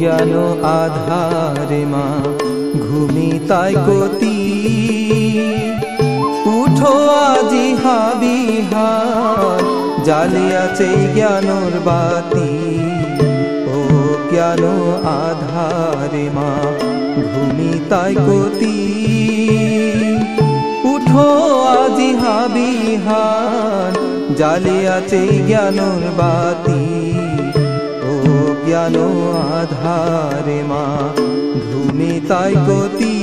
জ্ঞান আধারে মা ঘুমিতাই গতি। উঠো আজি হাবিহার জালিয়াছে জ্ঞানর বাতি। ও জ্ঞান আধারে মা ঘুমিতাই গতি। উঠো আজি হাবিহার জালিয়াছে জ্ঞানর বাতি। জ্ঞান আধারে মা ভূমি তাই গতি।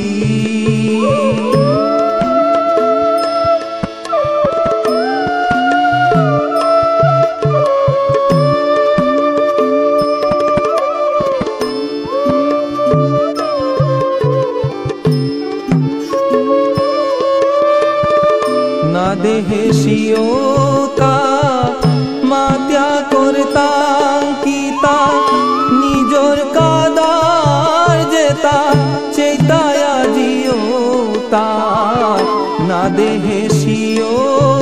দেহে শিও na dehe yo.